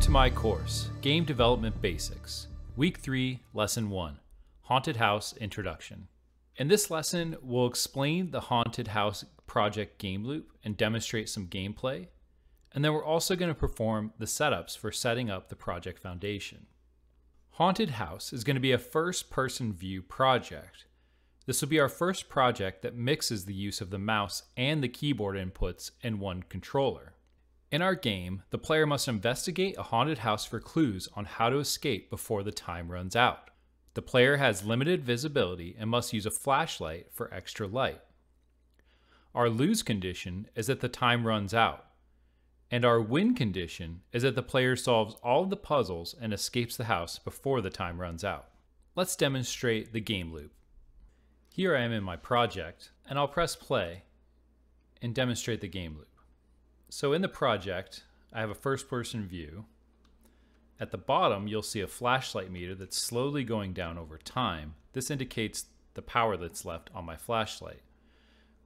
to my course, Game Development Basics, Week 3, Lesson 1, Haunted House Introduction. In this lesson, we'll explain the Haunted House project game loop and demonstrate some gameplay, and then we're also going to perform the setups for setting up the project foundation. Haunted House is going to be a first person view project. This will be our first project that mixes the use of the mouse and the keyboard inputs in one controller. In our game, the player must investigate a haunted house for clues on how to escape before the time runs out. The player has limited visibility and must use a flashlight for extra light. Our lose condition is that the time runs out, and our win condition is that the player solves all of the puzzles and escapes the house before the time runs out. Let's demonstrate the game loop. Here I am in my project, and I'll press play and demonstrate the game loop. So in the project, I have a first person view. At the bottom, you'll see a flashlight meter that's slowly going down over time. This indicates the power that's left on my flashlight.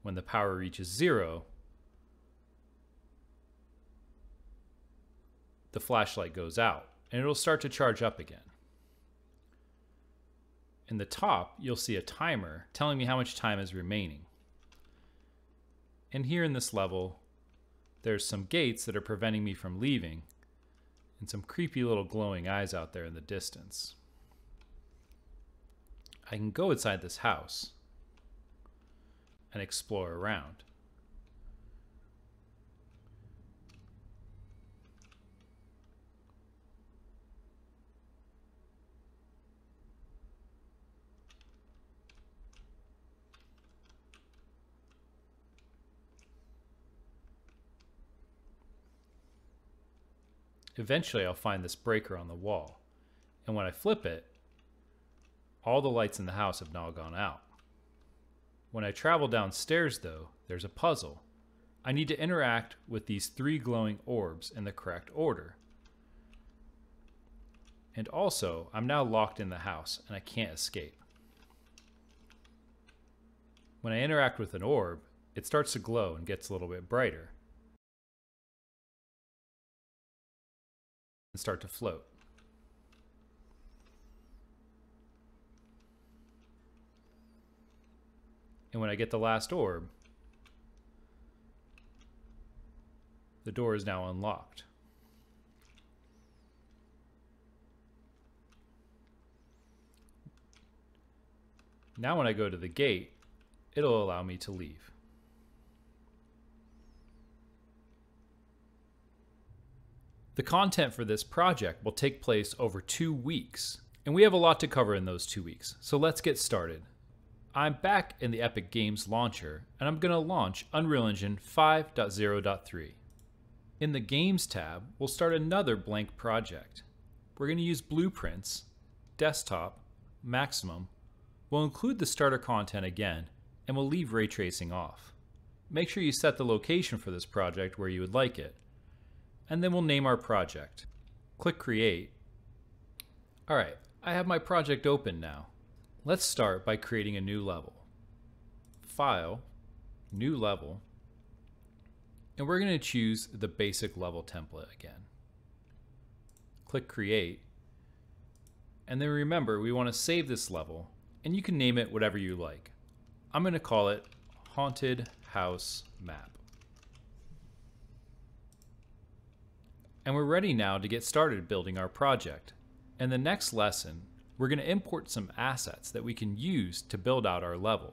When the power reaches zero, the flashlight goes out and it'll start to charge up again. In the top, you'll see a timer telling me how much time is remaining. And here in this level, there's some gates that are preventing me from leaving and some creepy little glowing eyes out there in the distance. I can go inside this house and explore around. Eventually, I'll find this breaker on the wall. And when I flip it, all the lights in the house have now gone out. When I travel downstairs, though, there's a puzzle. I need to interact with these three glowing orbs in the correct order. And also, I'm now locked in the house and I can't escape. When I interact with an orb, it starts to glow and gets a little bit brighter. And start to float. And when I get the last orb, the door is now unlocked. Now when I go to the gate, it'll allow me to leave. The content for this project will take place over two weeks, and we have a lot to cover in those two weeks, so let's get started. I'm back in the Epic Games launcher, and I'm going to launch Unreal Engine 5.0.3. In the Games tab, we'll start another blank project. We're going to use Blueprints, Desktop, Maximum. We'll include the starter content again, and we'll leave ray tracing off. Make sure you set the location for this project where you would like it and then we'll name our project. Click Create. All right, I have my project open now. Let's start by creating a new level. File, New Level, and we're going to choose the basic level template again. Click Create, and then remember we want to save this level, and you can name it whatever you like. I'm going to call it Haunted House Map. And we're ready now to get started building our project. In the next lesson, we're going to import some assets that we can use to build out our level.